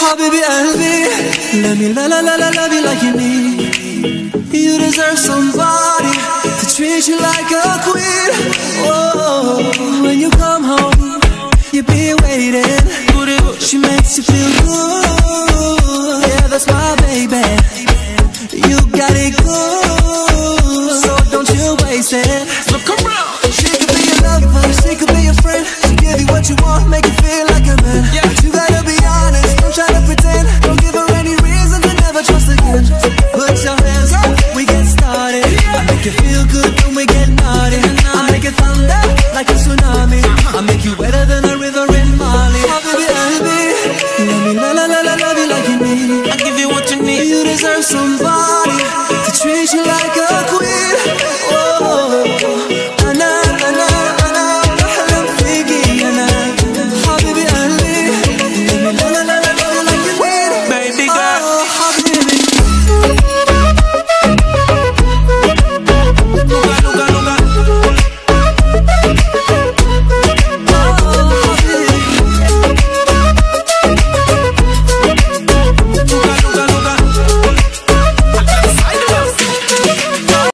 Habibi Albi, let me la la la la love you like you need. You deserve somebody to treat you like a queen. Oh, when you come home, you be waiting. She makes you feel good. Yeah, that's my baby. You got it good, so don't you waste it. Look around. You feel good when we get naughty. I make it thunder like a tsunami. I make you wetter than a river in Mali. Oh, baby, baby, let me la la la la love you like you need. I give you what you need. You deserve somebody